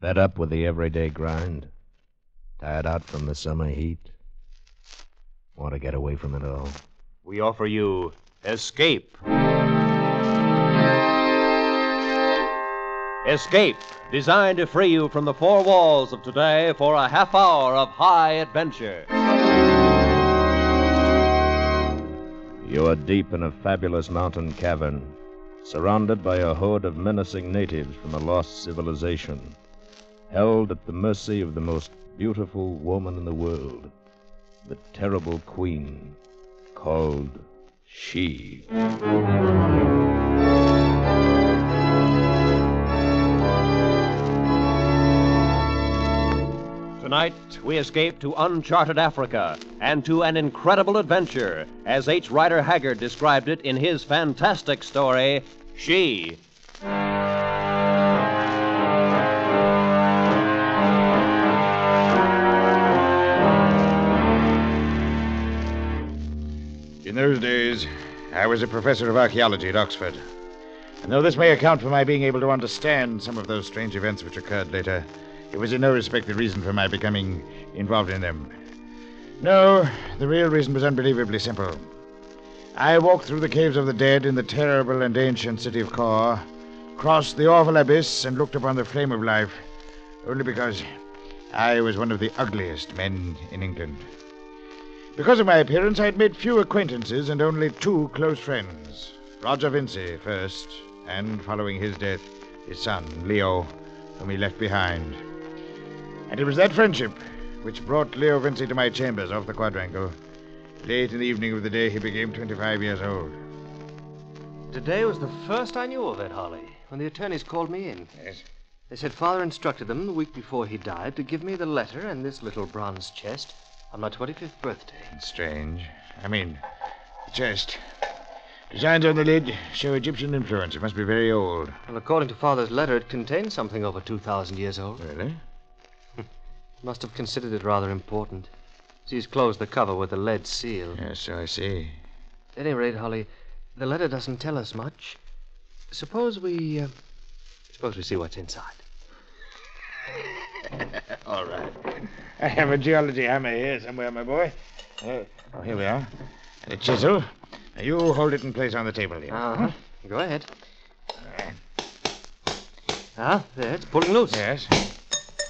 Fed up with the everyday grind? Tired out from the summer heat? Want to get away from it all? We offer you Escape. Escape, designed to free you from the four walls of today for a half hour of high adventure. You are deep in a fabulous mountain cavern, surrounded by a horde of menacing natives from a lost civilization, held at the mercy of the most beautiful woman in the world, the terrible queen called She. Tonight, we escape to uncharted Africa and to an incredible adventure, as H. Rider Haggard described it in his fantastic story, She. Those days, I was a professor of archaeology at Oxford. And though this may account for my being able to understand some of those strange events which occurred later, it was in no respect the reason for my becoming involved in them. No, the real reason was unbelievably simple. I walked through the caves of the dead in the terrible and ancient city of Kor, crossed the awful abyss, and looked upon the flame of life, only because I was one of the ugliest men in England. Because of my appearance, I had made few acquaintances and only two close friends. Roger Vincey first, and following his death, his son, Leo, whom he left behind. And it was that friendship which brought Leo Vincey to my chambers off the quadrangle, late in the evening of the day he became 25 years old. Today was the first I knew of it, Holly, when the attorneys called me in. Yes. They said father instructed them the week before he died to give me the letter and this little bronze chest on my 25th birthday. Strange. I mean, the chest. Designs on the lid show Egyptian influence. It must be very old. Well, according to father's letter, it contains something over 2,000 years old. Really? Must have considered it rather important. He's closed the cover with a lead seal. Yes, so I see. At any rate, Holly, the letter doesn't tell us much. Suppose we. Uh, suppose we see what's inside. All right. I have a geology hammer here somewhere, my boy. Uh, oh, here we are. And a chisel. Now, you hold it in place on the table here. Uh huh. Go ahead. Ah, there, it's pulling loose. Yes.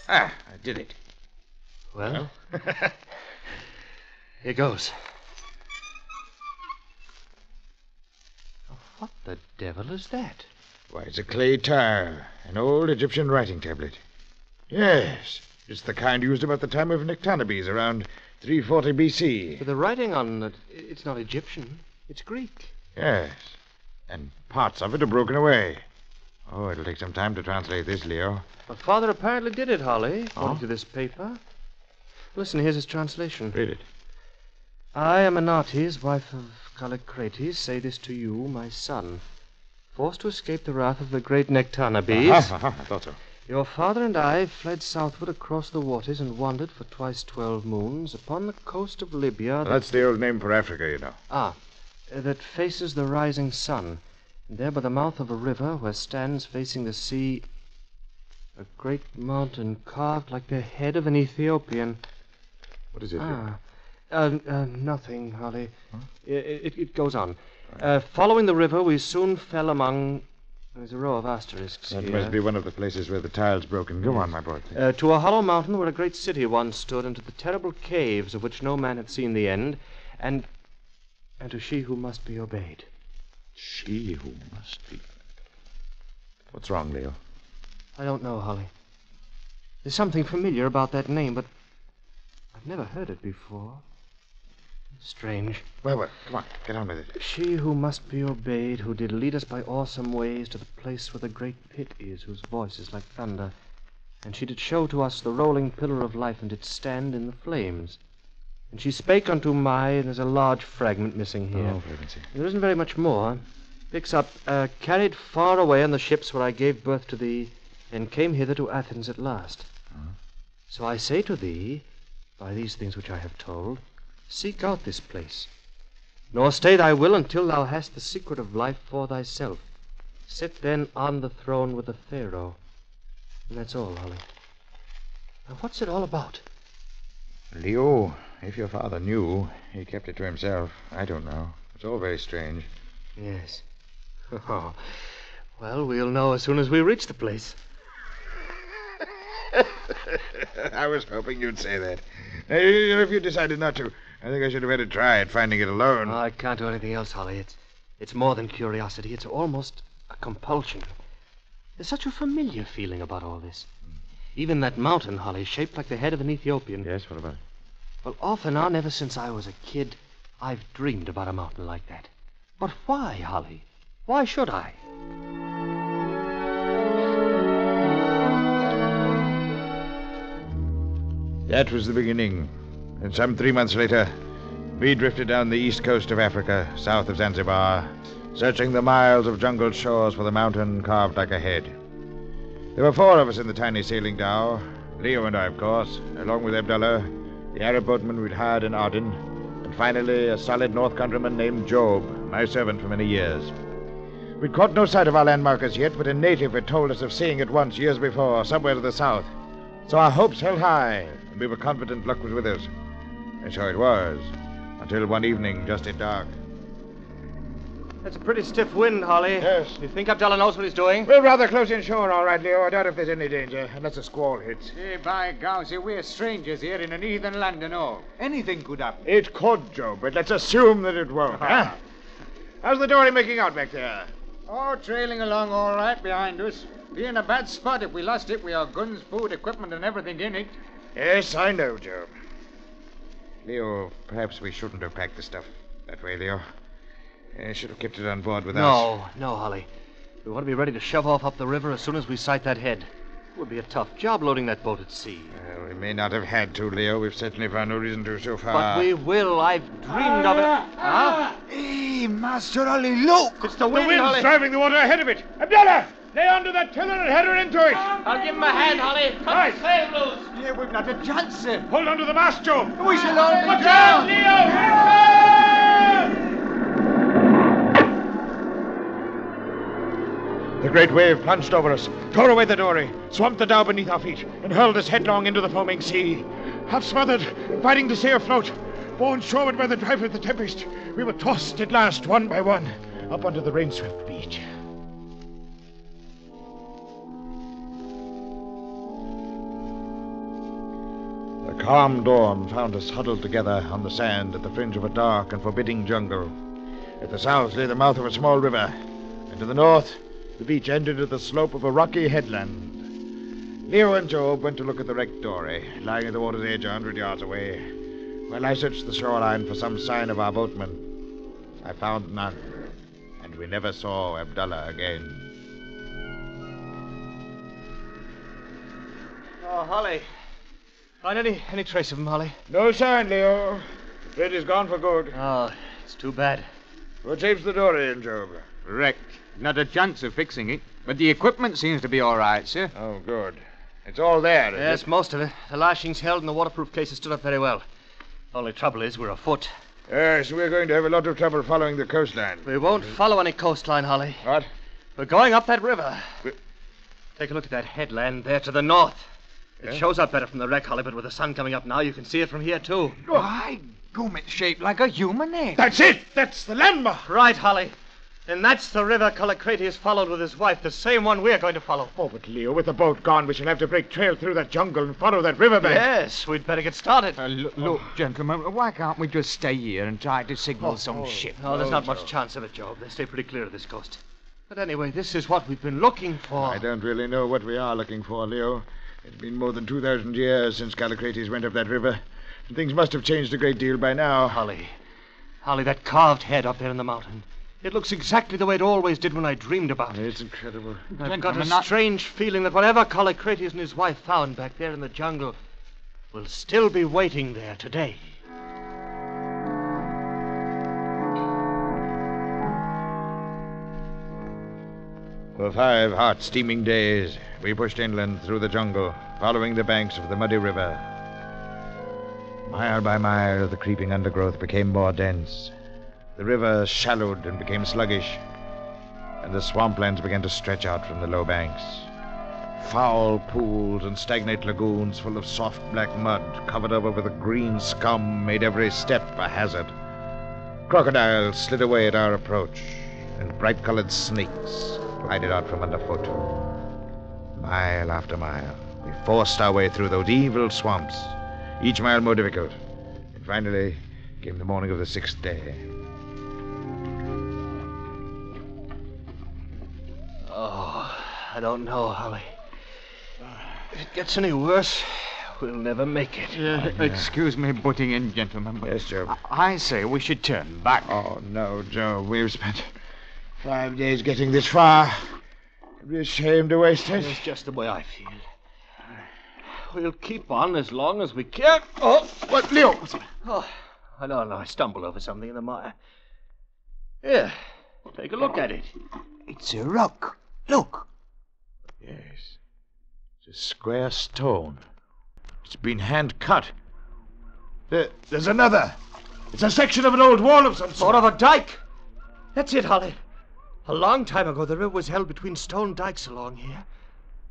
Ah, I did it. Well, here goes. Oh, What the devil is that? Why, it's a clay tile, an old Egyptian writing tablet. Yes, it's the kind used about the time of Nectanebes, around 340 BC. But the writing on it, it's not Egyptian. It's Greek. Yes, and parts of it are broken away. Oh, it'll take some time to translate this, Leo. But father apparently did it, Holly, oh? according Oh? to this paper. Listen, here's his translation. Read it. I, Amenartes, wife of Callicrates, say this to you, my son. Forced to escape the wrath of the great Nectanebes, Aha, aha, I thought so. Your father and I fled southward across the waters and wandered for twice twelve moons upon the coast of Libya that, That's the old name for Africa, you know. ah, that faces the rising sun. And there by the mouth of a river where stands facing the sea a great mountain carved like the head of an Ethiopian. What is it? Ah, uh, uh, nothing, Holly. I- It, it goes on. Uh, following the river, we soon fell among. There's a row of asterisks That here. must be one of the places where the tile's broken. Go on, my boy. Uh, to a hollow mountain where a great city once stood, and to the terrible caves of which no man had seen the end, and and to she who must be obeyed. She who must be. What's wrong, Leo? I don't know, Holly. There's something familiar about that name, but I've never heard it before. Strange. Well, well, come on, get on with it. She who must be obeyed, who did lead us by awesome ways to the place where the great pit is, whose voice is like thunder. And she did show to us the rolling pillar of life, and did stand in the flames. And she spake unto my, and there's a large fragment missing here. Oh, for heaven's sake. There isn't very much more. Picks up, uh, carried far away on the ships where I gave birth to thee, and came hither to Athens at last. So I say to thee, by these things which I have told, seek out this place, nor stay thy will until thou hast the secret of life for thyself. Sit then on the throne with the Pharaoh. And that's all, Holly. Now, What's it all about? Leo, if your father knew, he kept it to himself. I don't know. It's all very strange. Yes. Oh. Well, we'll know as soon as we reach the place. I was hoping you'd say that. If you decided not to, I think I should have had a try at finding it alone. I can't do anything else, Holly. It's, it's more than curiosity. It's almost a compulsion. There's such a familiar feeling about all this. Even that mountain, Holly, shaped like the head of an Ethiopian. yes, what about it? Well, off and on, ever since I was a kid, I've dreamed about a mountain like that. But why, Holly? Why should I? That was the beginning. And some three months later, we drifted down the east coast of Africa, south of Zanzibar, searching the miles of jungled shores for the mountain carved like a head. There were four of us in the tiny sailing dhow. Leo and I, of course, along with Abdullah, the Arab boatman we'd hired in Aden, and finally a solid North countryman named Job, my servant for many years. We'd caught no sight of our landmark as yet, but a native had told us of seeing it once years before, somewhere to the south. So our hopes held high, and we were confident luck was with us. And so it was, until one evening just at dark. That's a pretty stiff wind, Holly. Yes. You think Abdullah knows what he's doing? We're rather close inshore, all right, Leo. I doubt if there's any danger, unless a squall hits. Hey, by gauzy, we're strangers here in an heathen land and all. Anything could happen. It could, Job, but let's assume that it won't, huh? How's the dory making out back there? Oh, trailing along all right behind us. Be in a bad spot if we lost it with our guns, food, equipment, and everything in it. Yes, I know, Job. Leo, perhaps we shouldn't have packed the stuff that way, Leo. I should have kept it on board with us. No, no, Holly. We want to be ready to shove off up the river as soon as we sight that head. It would be a tough job loading that boat at sea. Well, we may not have had to, Leo. We've certainly found no reason to so far. But we will. I've dreamed of it. Huh? Hey, Master Ali, look! It's the wind, The wind's Holly. driving the water ahead of it. Abdullah! Lay under that tiller and head her into it. I'll give him a hand, Holly. Cut Right. the sail loose. Yeah, we've not a chance, sir. Hold onto the mast, Job. We shall all be Watch out, drowned. Leo! The great wave plunged over us, tore away the dory, swamped the dhow beneath our feet, and hurled us headlong into the foaming sea. Half smothered, fighting to stay afloat, borne shoreward by the drive of the tempest, we were tossed at last, one by one, up onto the rain-swept beach. Calm dawn found us huddled together on the sand at the fringe of a dark and forbidding jungle. At the south lay the mouth of a small river, and to the north, the beach ended at the slope of a rocky headland. Leo and Job went to look at the wrecked dory, lying at the water's edge a hundred yards away, while I searched the shoreline for some sign of our boatman. I found none, and we never saw Abdullah again. Oh, Holly. Find any any trace of him, Holly? No sign, Leo. The thread is gone for good. Oh, it's too bad. What shapes the dory in, Job? Wrecked. Not a chance of fixing it. But the equipment seems to be all right, sir. Oh, good. It's all there, is Yes, it? most of it. The lashings held and the waterproof cases stood up very well. Only trouble is we're afoot. Yes, we're going to have a lot of trouble following the coastline. We won't follow any coastline, Holly. What? We're going up that river. We- Take a look at that headland there to the north. It Yeah? shows up better from the wreck, Holly, but with the sun coming up now, you can see it from here, too. Why, goom, it's shaped like a human head. That's it! That's the landmark! Right, Holly. And that's the river Callicrates followed with his wife, the same one we're going to follow. Oh, but Leo, with the boat gone, we shall have to break trail through that jungle and follow that riverbank. Yes, we'd better get started. Uh, look, look, gentlemen, why can't we just stay here and try to signal some ship? No, there's Oh, not much chance of it, Job. They stay pretty clear of this coast. But anyway, this is what we've been looking for. I don't really know what we are looking for, Leo. It's been more than 2,000 years since Callicrates went up that river. And things must have changed a great deal by now. Holly. Holly, that carved head up there in the mountain. It looks exactly the way it always did when I dreamed about it. It's incredible. I've got a Gentlemen, strange feeling that whatever Callicrates and his wife found back there in the jungle will still be waiting there today. For five hot, steaming days, we pushed inland through the jungle, following the banks of the muddy river. Mile by mile, the creeping undergrowth became more dense. The river shallowed and became sluggish, and the swamplands began to stretch out from the low banks. Foul pools and stagnant lagoons full of soft black mud, covered over with a green scum, made every step a hazard. Crocodiles slid away at our approach, and bright colored snakes glided out from underfoot. Mile after mile, we forced our way through those evil swamps, each mile more difficult. And finally came the morning of the sixth day. Oh, I don't know, Holly. If it gets any worse, we'll never make it. Uh, excuse me butting in, gentlemen, but Yes, Job. I say we should turn back. Oh, no, Job. We've spent five days getting this far. It'd be a shame to waste it. It's just the way I feel. We'll keep on as long as we can. Oh, What, Leo? oh I don't know. I stumbled over something in the mire. Here, take a look at it. It's a rock. Look. Yes. It's a square stone. It's been hand cut. There, there's another. It's a section of an old wall of some Sort sort. of a dike. That's it, Holly. A long time ago, the river was held between stone dikes along here,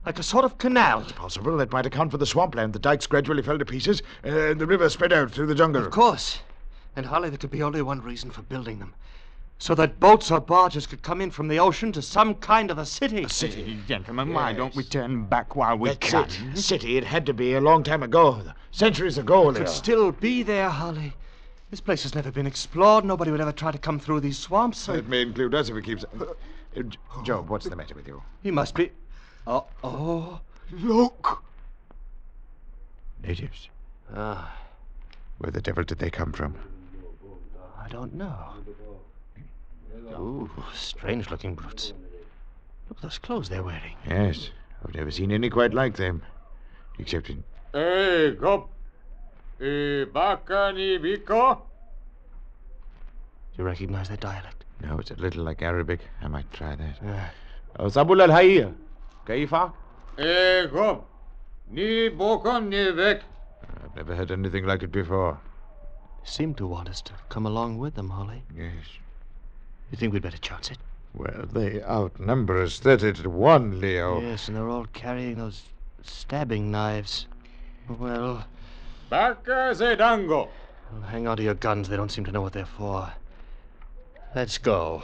like a sort of canal. It's Possible that might account for the swampland. The dikes gradually fell to pieces, uh, and the river spread out through the jungle. Of course. And Holly, there could be only one reason for building them. So that boats or barges could come in from the ocean to some kind of a city. A city, gentlemen, why don't we turn back while we That's can? it. City. It had to be a long time ago. Centuries ago, It Could still be there, Holly. This place has never been explored. Nobody would ever try to come through these swamps. It may include us if it keeps. Uh, Job, what's the matter with you? He must be. Oh, oh. Look! Natives. Ah, Where the devil did they come from? I don't know. Ooh, strange looking brutes. Look at those clothes they're wearing. Yes, I've never seen any quite like them. Except in. Hey, go. Eh, baka ni biko? Do you recognize that dialect? No, it's a little like Arabic. I might try that. Ah. Oh, Sabul al Hayya. Kaifa? Eh, go. Ni boko ni vek. I've never heard anything like it before. Seem to want us to come along with them, Holly. Yes. You think we'd better chance it? Well, they outnumber us 30 to 1, Leo. Yes, and they're all carrying those stabbing knives. Well, Baka se dango. well, hang on to your guns. They don't seem to know what they're for. Let's go.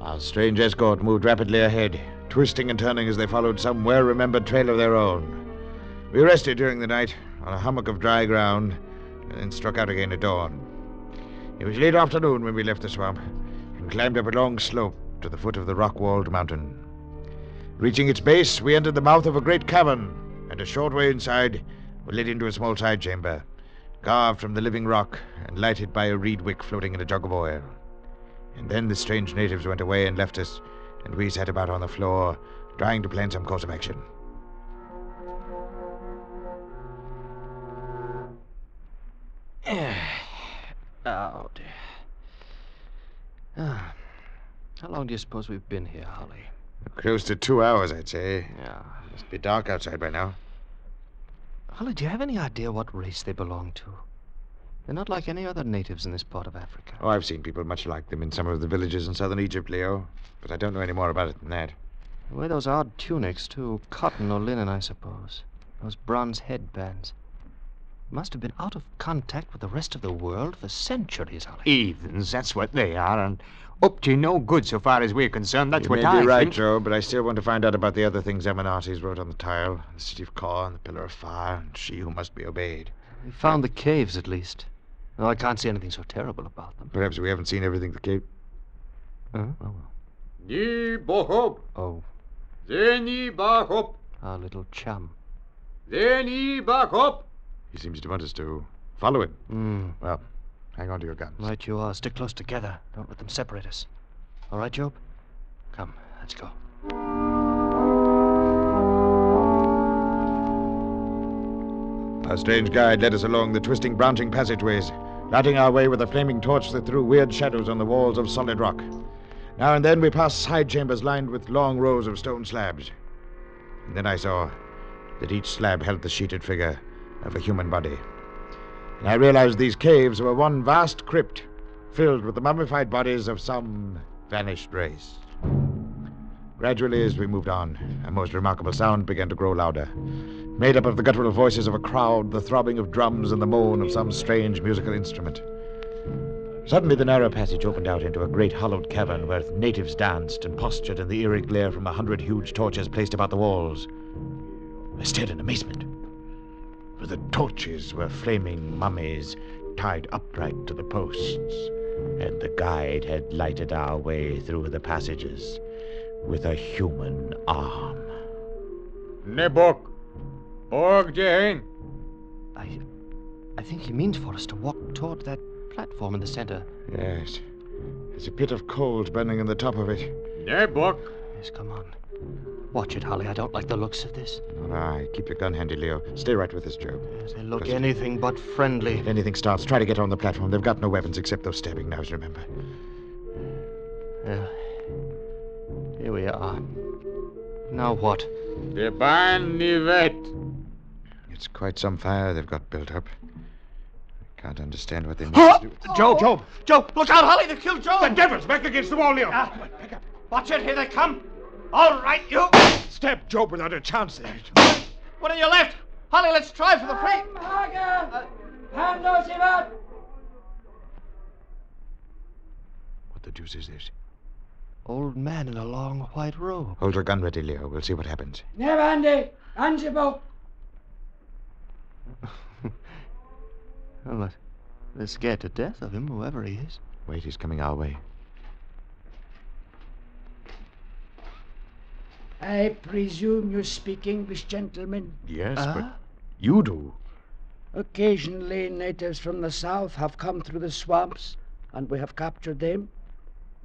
Our strange escort moved rapidly ahead, twisting and turning as they followed some well remembered trail of their own. We rested during the night on a hummock of dry ground and then struck out again at dawn. It was late afternoon when we left the swamp and climbed up a long slope to the foot of the rock walled mountain. Reaching its base, we entered the mouth of a great cavern, and a short way inside we led into a small side chamber, carved from the living rock and lighted by a reed wick floating in a jug of oil. And then the strange natives went away and left us, and we sat about on the floor, trying to plan some course of action. Oh, dear. Ah. How long do you suppose we've been here, Holly? Close to two hours, I'd say. Yeah. It Must be dark outside by now. Holly, do you have any idea what race they belong to? They're not like any other natives in this part of Africa. Oh, I've seen people much like them in some of the villages in southern Egypt, Leo, but I don't know any more about it than that. They wear those odd tunics, too. Cotton or linen, I suppose. Those bronze headbands. Must have been out of contact with the rest of the world for centuries, Holly. Heathens, that's what they are, and up to no good so far as we're concerned. That's you what may I be right, think. Job, but I still want to find out about the other things Amenartes wrote on the tile the city of Kor and the pillar of fire, and she who must be obeyed. We found the caves, at least. Though I can't see anything so terrible about them. Perhaps we haven't seen everything the Cape. Huh? Oh, well. Ni bohop. Oh, Zeni bakop. our little chum. Zeni bakop. He seems to want us to follow him. Hmm. Well, hang on to your guns. Right you are. Stick close together. Don't let them separate us. All right, Job? Come, let's go. Our strange guide led us along the twisting, branching passageways, lighting our way with a flaming torch that threw weird shadows on the walls of solid rock. Now and then we passed side chambers lined with long rows of stone slabs. And then I saw that each slab held the sheeted figure of a human body. And I realized these caves were one vast crypt filled with the mummified bodies of some vanished race. Gradually, as we moved on, a most remarkable sound began to grow louder. Made up of the guttural voices of a crowd, the throbbing of drums, and the moan of some strange musical instrument. Suddenly, the narrow passage opened out into a great hollowed cavern where natives danced and postured in the eerie glare from a hundred huge torches placed about the walls. I stared in amazement. For the torches were flaming mummies tied upright to the posts, and the guide had lighted our way through the passages with a human arm. Nebok. Org Jane. I. I think he means for us to walk toward that platform in the center. Yes. There's a pit of coals burning in the top of it. Nebok. Yes, come on. Watch it, Holly. I don't like the looks of this. All right, keep your gun handy, Leo. Stay right with us, Job. Yes, they look Listen. anything but friendly. If anything starts, try to get on the platform. They've got no weapons except those stabbing knives, remember. Well, here we are. Now what? The Ban Nivet. It's quite some fire they've got built up. I can't understand what they mean to do. Job! Job! Job! Look out, Holly! They've killed Job! The devil's back against the wall, Leo. Ah, watch it! Here they come! All right, you! Stab Job without a chance there. One on your left! Holly, let's try for the free! Uh, what the deuce is this? Old man in a long white robe. Hold your gun ready, Leo. We'll see what happens. Nevande, Angebok. Well, they're- they're scared to death of him, whoever he is. Wait, he's coming our way. I presume you speak English, gentlemen. Yes, Ah? but you do. Occasionally, natives from the south have come through the swamps, and we have captured them.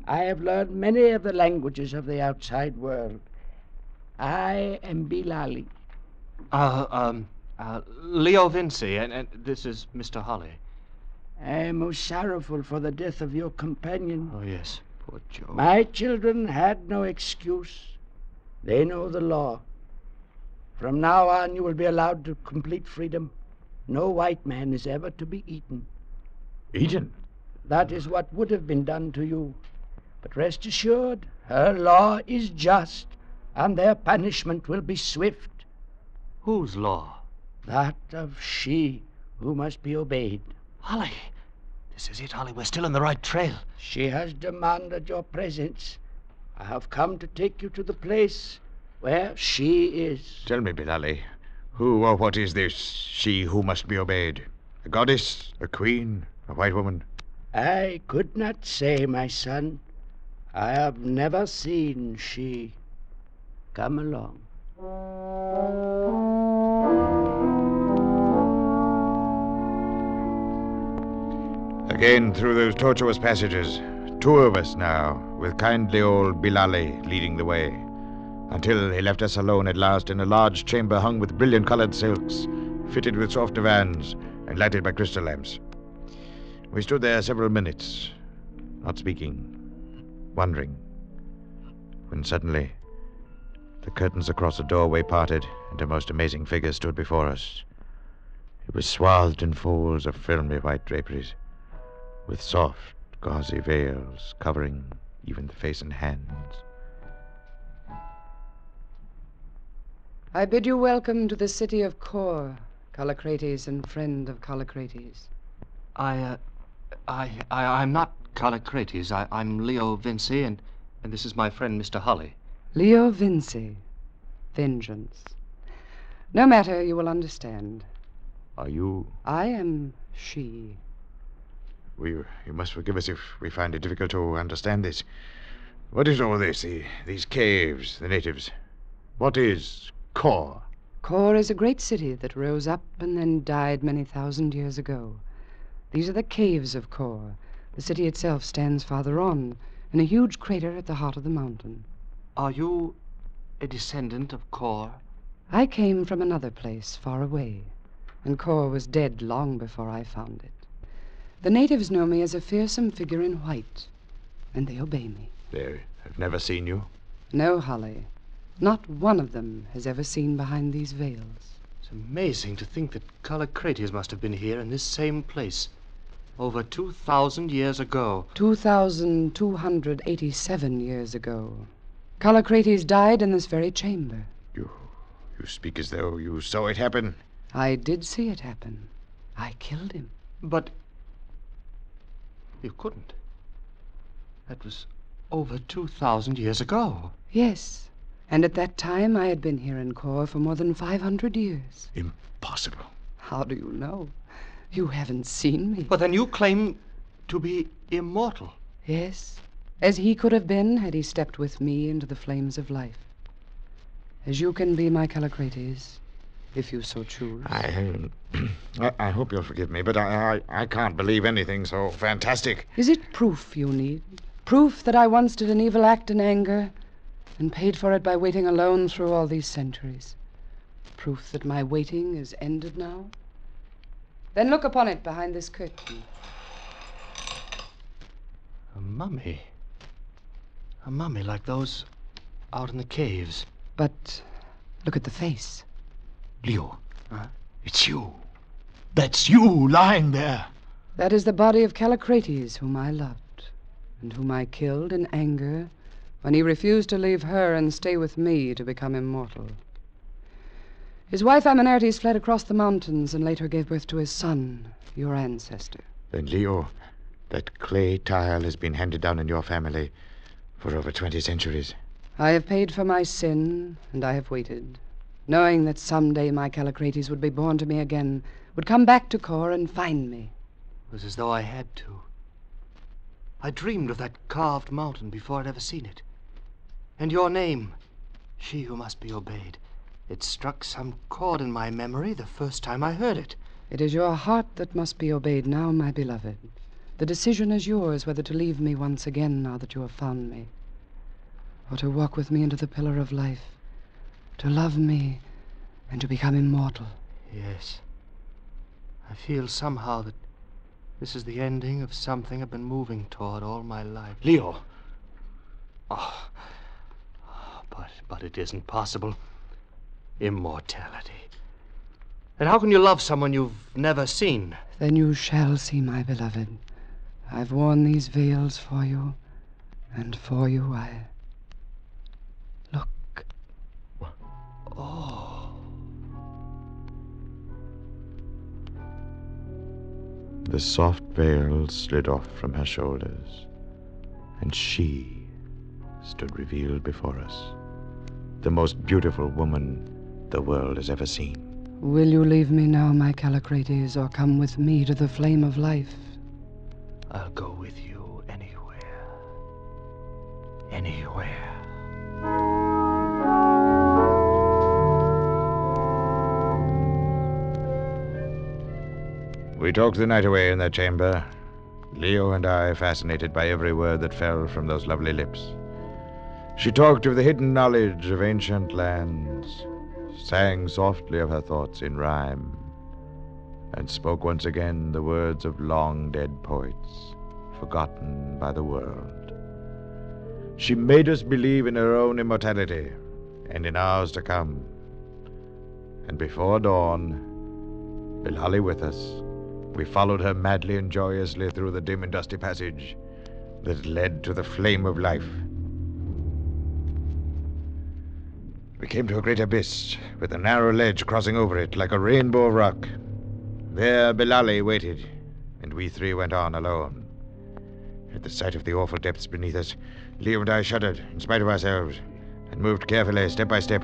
I have learned many of the languages of the outside world. I am Bilali. Uh, um, uh, Leo Vincey, and, and this is Mr. Holly. I am most sorrowful for the death of your companion. Oh, yes. Poor Job. My children had no excuse. They know the law. From now on, you will be allowed to complete freedom. No white man is ever to be eaten. Eaten? That is what would have been done to you. But rest assured, her law is just, and their punishment will be swift. Whose law? That of she who must be obeyed. Holly. This is it, Holly. We're still on the right trail. She has demanded your presence. I have come to take you to the place where she is. Tell me, Bilali, who or what is this she who must be obeyed? A goddess? A queen? A white woman? I could not say, my son. I have never seen she. Come along. Again through those tortuous passages. Two of us now, with kindly old Bilali leading the way. Until he left us alone at last in a large chamber hung with brilliant colored silks, fitted with soft divans, and lighted by crystal lamps. We stood there several minutes, not speaking, wondering, when suddenly the curtains across the doorway parted and a most amazing figure stood before us. It was swathed in folds of filmy white draperies with soft, gauzy veils covering even the face and hands. I bid you welcome to the city of Kor, Callicrates and friend of Callicrates. I, uh, I, I, I'm not Callicrates. I, I'm Leo Vincey, and, and this is my friend, Mr. Holly. Leo Vincey. Vengeance. No matter, you will understand. Are you? I am she. We, you must forgive us if we find it difficult to understand this. What is all this? The, these caves, the natives. What is Kor? Kor is a great city that rose up and then died many thousand years ago. These are the caves of Kor. The city itself stands farther on, in a huge crater at the heart of the mountain. Are you a descendant of Kor? I came from another place, far away, and Kor was dead long before I found it. The natives know me as a fearsome figure in white, and they obey me. They have never seen you. No, Holly. Not one of them has ever seen behind these veils. It's amazing to think that Callicrates must have been here in this same place. Over 2,000 years ago. 2,287 years ago. Callicrates died in this very chamber. You, you speak as though you saw it happen. I did see it happen. I killed him. But. You couldn't. That was over 2,000 years ago. Yes. And at that time, I had been here in Kor for more than 500 years. Impossible. How do you know? You haven't seen me. But then you claim to be immortal. Yes, as he could have been had he stepped with me into the flames of life. As you can be my Callicrates, if you so choose. I, um, I, I hope you'll forgive me, but I, I, I can't believe anything so fantastic. Is it proof you need? Proof that I once did an evil act in anger and paid for it by waiting alone through all these centuries? Proof that my waiting is ended now? Then look upon it behind this curtain. A mummy. A mummy like those out in the caves. But look at the face. Leo. It's you. That's you lying there. That is the body of Callicrates, whom I loved, and whom I killed in anger when he refused to leave her and stay with me to become immortal. His wife Amenartes fled across the mountains and later gave birth to his son, your ancestor. Then, Leo, that clay tile has been handed down in your family for over 20 centuries. I have paid for my sin, and I have waited, knowing that someday my Callicrates would be born to me again, would come back to Kor and find me. It was as though I had to. I dreamed of that carved mountain before I'd ever seen it. And your name, she who must be obeyed. It struck some chord in my memory the first time I heard it. It is your heart that must be obeyed now, my beloved. The decision is yours whether to leave me once again now that you have found me, or to walk with me into the pillar of life, to love me, and to become immortal. Yes. I feel somehow that this is the ending of something I've been moving toward all my life. Leo. Oh, but, but it isn't possible. Immortality. And how can you love someone you've never seen? Then you shall see, my beloved. I've worn these veils for you, and for you I. Look. Oh. The soft veil slid off from her shoulders, and she stood revealed before us. The most beautiful woman the world has ever seen. Will you leave me now, my Callicrates, or come with me to the flame of life? I'll go with you anywhere. Anywhere. We talked the night away in that chamber, Leo and I fascinated by every word that fell from those lovely lips. She talked of the hidden knowledge of ancient lands, sang softly of her thoughts in rhyme, and spoke once again the words of long dead poets, forgotten by the world. She made us believe in her own immortality and in ours to come. And before dawn, Bilali with us, we followed her madly and joyously through the dim and dusty passage that led to the flame of life. We came to a great abyss, with a narrow ledge crossing over it like a rainbow of rock. There Bilali waited, and we three went on alone. At the sight of the awful depths beneath us, Leo and I shuddered, in spite of ourselves, and moved carefully, step by step.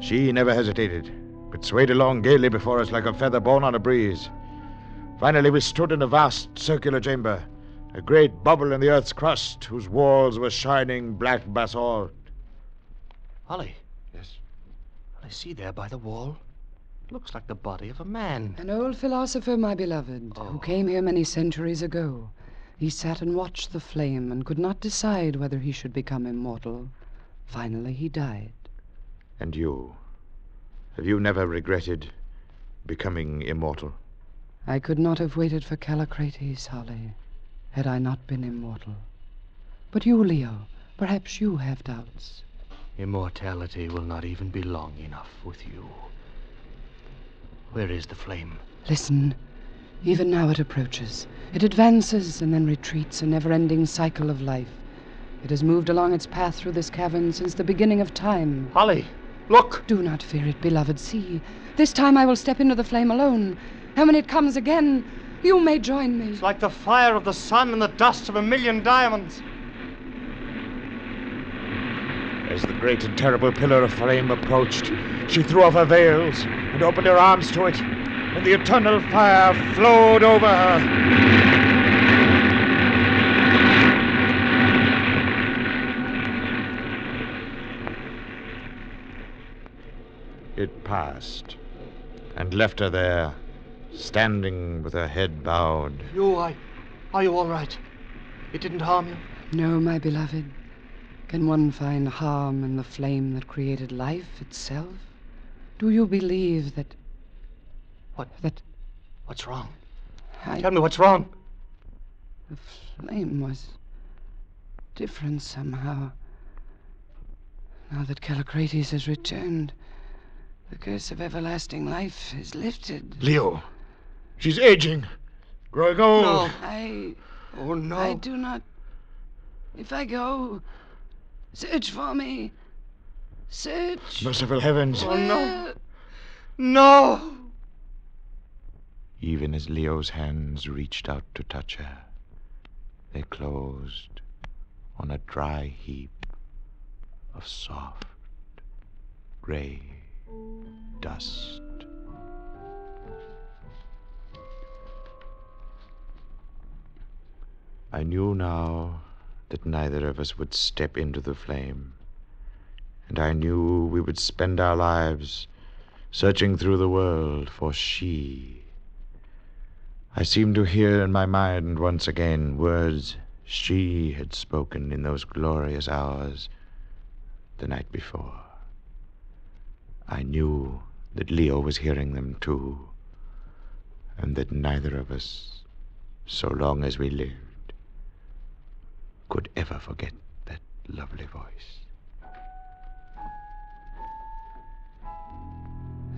She never hesitated, but swayed along gaily before us like a feather borne on a breeze. Finally, we stood in a vast circular chamber, a great bubble in the earth's crust, whose walls were shining black basalt. Holly, Yes. I see there by the wall. Looks like the body of a man. An old philosopher, my beloved, Oh. who came here many centuries ago. He sat and watched the flame and could not decide whether he should become immortal. Finally, he died. And you? Have you never regretted becoming immortal? I could not have waited for Callicrates, Holly, had I not been immortal. But you, Leo, perhaps you have doubts. Immortality will not even be long enough with you. Where is the flame? Listen. Even now it approaches. It advances and then retreats, a never ending cycle of life. It has moved along its path through this cavern since the beginning of time. Holly, look! Do not fear it, beloved. See, this time I will step into the flame alone. And when it comes again, you may join me. It's like the fire of the sun and the dust of a million diamonds. As the great and terrible pillar of flame approached, she threw off her veils and opened her arms to it, and the eternal fire flowed over her. It passed and left her there, standing with her head bowed. You, I. Are you all right? It didn't harm you? No, my beloved. Can one find harm in the flame that created life itself? Do you believe that. What? That What's wrong? I. Tell me what's wrong. The flame was different somehow. Now that Callicrates has returned, the curse of everlasting life is lifted. Leo, she's aging, growing old. No. I. Oh, no. I do not. If I go, search for me. Search. Merciful heavens. Oh, no. No! Even as Leo's hands reached out to touch her, they closed on a dry heap of soft, gray dust. I knew now that neither of us would step into the flame, and I knew we would spend our lives searching through the world for she. I seemed to hear in my mind once again words she had spoken in those glorious hours the night before. I knew that Leo was hearing them too, and that neither of us, so long as we lived, could ever forget that lovely voice.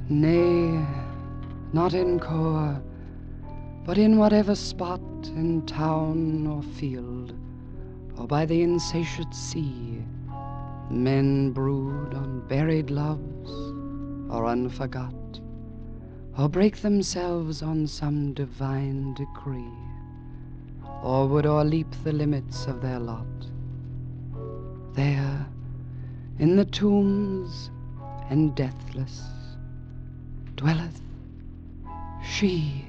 Nay, not in Kor, but in whatever spot in town or field, or by the insatiate sea, men brood on buried loves or unforgot, or break themselves on some divine decree, or would o'erleap the limits of their lot. There, in the tombs and deathless, dwelleth she.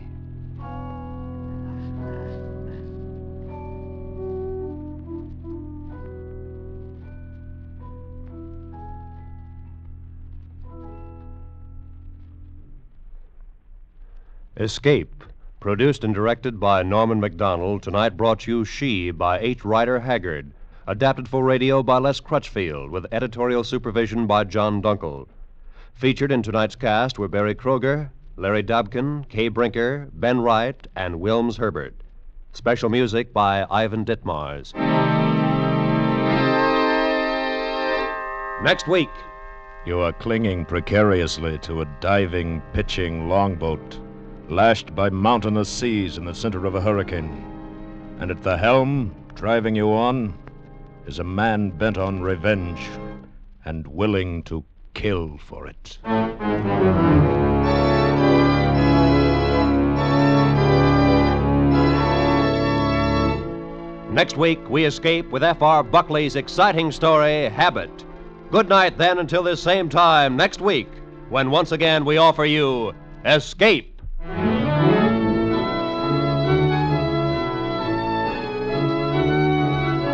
Escape, produced and directed by Norman MacDonald, tonight brought you She by H. Rider Haggard, adapted for radio by Les Crutchfield, with editorial supervision by John Dunkel. Featured in tonight's cast were Berry Kroeger, Larry Dobkin, Kay Brinker, Ben Wright, and Wilms Herbert. Special music by Ivan Ditmars. Next week, You are clinging precariously to a diving, pitching longboat, lashed by mountainous seas in the center of a hurricane. And at the helm, driving you on, is a man bent on revenge and willing to kill for it. Next week, we escape with F.R. Buckley's exciting story, Habit. Good night, then, until this same time next week, when once again we offer you Escape.